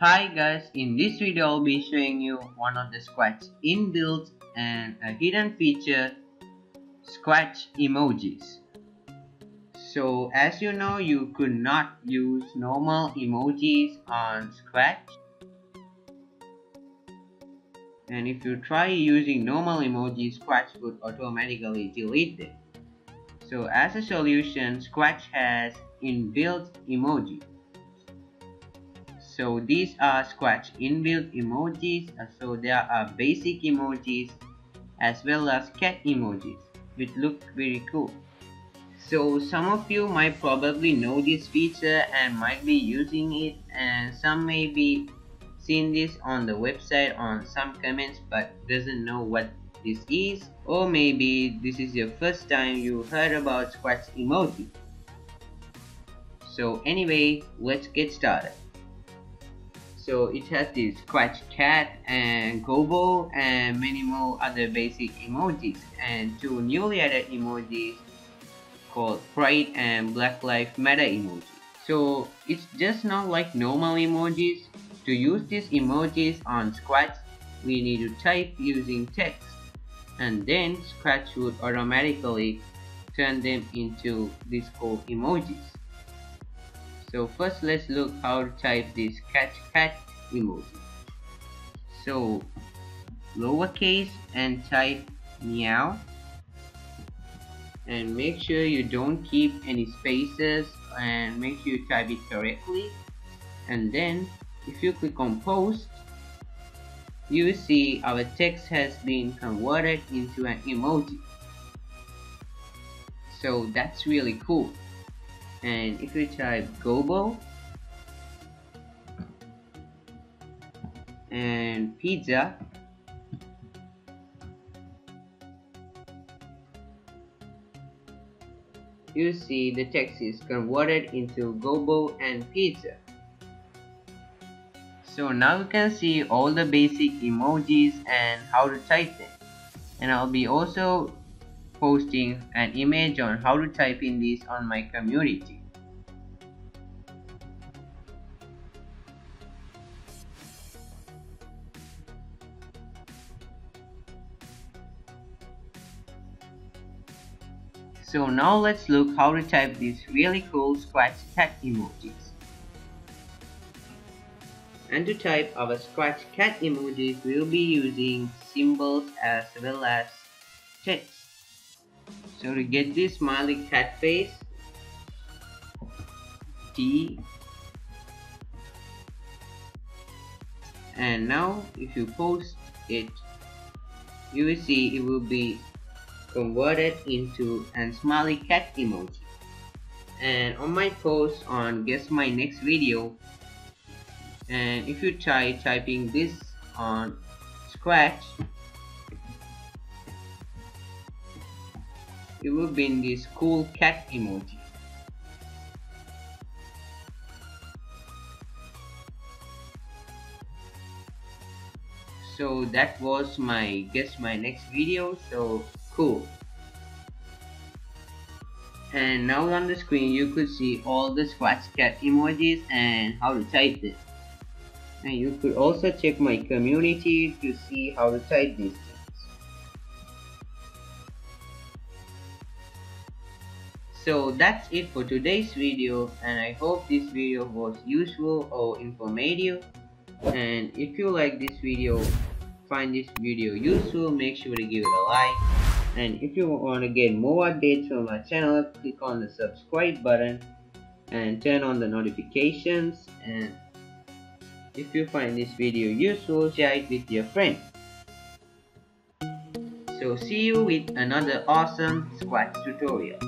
Hi guys, in this video I'll be showing you one of the Scratch inbuilt and a hidden feature Scratch emojis. So as you know you could not use normal emojis on Scratch and if you try using normal emojis Scratch would automatically delete them. So as a solution Scratch has inbuilt emoji so these are Scratch inbuilt emojis. Uh, so there are basic emojis as well as cat emojis which look very cool. So some of you might probably know this feature and might be using it and some may be seen this on the website on some comments but doesn't know what this is or maybe this is your first time you heard about Scratch emoji. So anyway, let's get started so it has this scratch cat and gobo and many more other basic emojis and two newly added emojis called pride and black life matter emoji so it's just not like normal emojis. To use these emojis on scratch we need to type using text and then scratch would automatically turn them into these cool emojis so first let's look how to type this scratch cat emoji. So lowercase and type meow. And make sure you don't keep any spaces and make sure you type it correctly. And then if you click on post you see our text has been converted into an emoji. So that's really cool and if you type gobo and pizza you see the text is converted into gobo and pizza. So now you can see all the basic emojis and how to type them. And I'll be also posting an image on how to type in these on my community. So now let's look how to type these really cool scratch cat emojis. And to type our scratch cat emojis, we'll be using symbols as well as text. So to get this smiley cat face, T and now if you post it, you will see it will be converted into a smiley cat emoji. And on my post on guess my next video, and if you try typing this on Scratch, it will be in this cool cat emoji. So that was my guess my next video so cool. And now on the screen you could see all the scratch cat emojis and how to type them. And you could also check my community to see how to type these So that's it for today's video and I hope this video was useful or informative. And if you like this video find this video useful make sure to give it a like. And if you want to get more updates from my channel click on the subscribe button and turn on the notifications. And if you find this video useful share it with your friends so see you with another awesome Scratch tutorial